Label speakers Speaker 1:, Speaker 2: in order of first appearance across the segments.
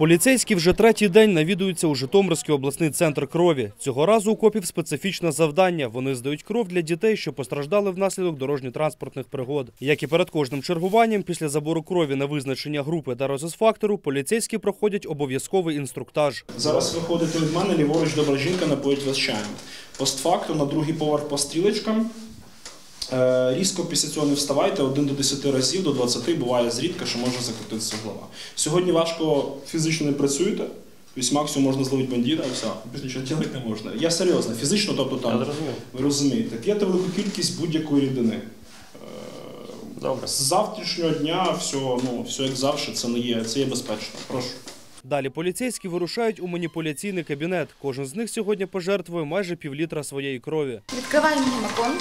Speaker 1: Поліцейські вже третій день навідуються у Житомирський обласний центр крові. Цього разу у копів специфічне завдання. Вони здають кров для дітей, що постраждали внаслідок дорожньо-транспортних пригод. Як і перед кожним чергуванням, після забору крові на визначення групи та розісфактору, поліцейські проходять обов'язковий інструктаж.
Speaker 2: Зараз виходите від мене, ліворуч добра жінка напоїть вас чаєм. Постфакту на другий поверх по стрілечкам. Е, Різко після цього не вставайте 1 до 10 разів, до 20 буває зрідка, що може закрутитися голова. Сьогодні важко фізично не працюєте, тобто максимум можна зловити бандита, все, більше нічого робити не можна. Я серйозно, фізично, тобто там, ви розумієте, п'єте велику кількість будь-якої рідини. Е,
Speaker 3: Добре.
Speaker 2: З завтрашнього дня все, ну, все як завжди, це не є, це є безпечно. Прошу.
Speaker 1: Далі поліцейські вирушають у маніпуляційний кабінет. Кожен з них сьогодні пожертвує майже півлітра своєї крові.
Speaker 4: Відкриваємо гемокон.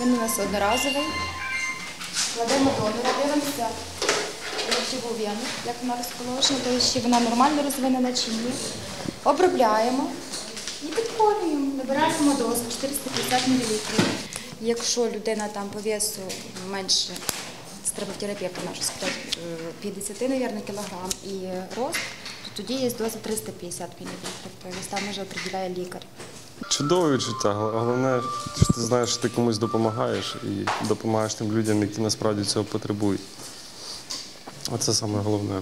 Speaker 4: Він у нас одноразовий. Кладемо донора, дивимося живу вену, як вона розположена, тобто чи вона нормально розвинена чи ні. Обробляємо і підколюємо. Набираємо дозу 450 мл. Якщо людина там по весу менше стравотерапевта наша сказати, е, 50, мабуть, кілограм і рост, то тоді є доза 350 мл. Тобто там вже определяє лікар.
Speaker 3: Чудове відчуття. Головне, що ти знаєш, що ти комусь допомагаєш і допомагаєш тим людям, які насправді цього потребують. Оце саме головне.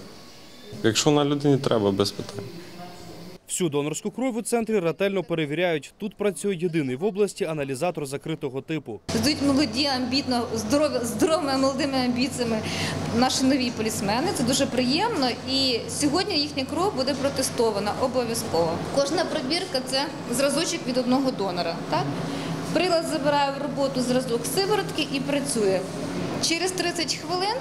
Speaker 3: Якщо на людині треба, без питань.
Speaker 1: Всю донорську кров у центрі ретельно перевіряють. Тут працює єдиний в області аналізатор закритого типу.
Speaker 5: Здають молоді, амбітно, здорові, здоровими молодими амбіціями наші нові полісмени. Це дуже приємно. І сьогодні їхня кров буде протестована обов'язково. Кожна пробірка це зразочок від одного донора. Так? Прилад забирає в роботу зразок сиворотки і працює. Через 30 хвилин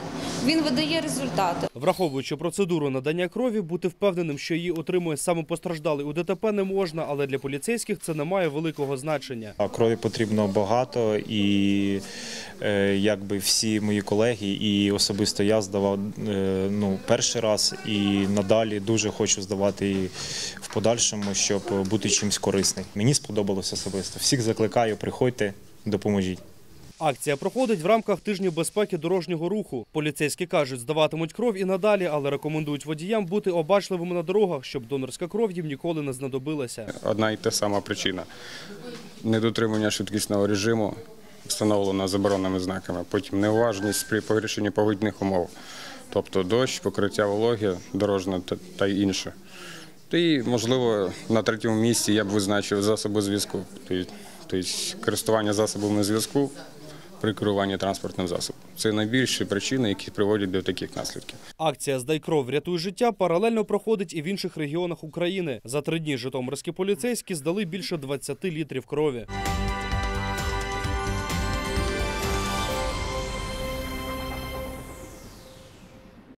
Speaker 5: він видає результати.
Speaker 1: Враховуючи процедуру надання крові, бути впевненим, що її отримує саме постраждалий у ДТП не можна, але для поліцейських це не має великого значення.
Speaker 6: Крові потрібно багато, і е, якби всі мої колеги, і особисто я здавав е, ну, перший раз, і надалі дуже хочу здавати і в подальшому, щоб бути чимось корисний. Мені сподобалось особисто. Всіх закликаю, приходьте, допоможіть.
Speaker 1: Акція проходить в рамках тижню безпеки дорожнього руху. Поліцейські кажуть, здаватимуть кров і надалі, але рекомендують водіям бути обачливими на дорогах, щоб донорська кров їм ніколи не знадобилася.
Speaker 7: одна і та сама причина. Недотримання швидкісного режиму, встановлено забороненими знаками, потім неуважність при погіршенні погодних умов, тобто дощ, покриття вологи, дорожне та- інше. І, можливо, на третьому місці я б визначив засоби зв'язку, тобто тобто користування засобами зв'язку при керуванні транспортним засобом. Це найбільші причини, які приводять до таких наслідків.
Speaker 1: Акція Здай кров, рятуй життя паралельно проходить і в інших регіонах України. За три дні житомирські поліцейські здали більше 20 літрів крові.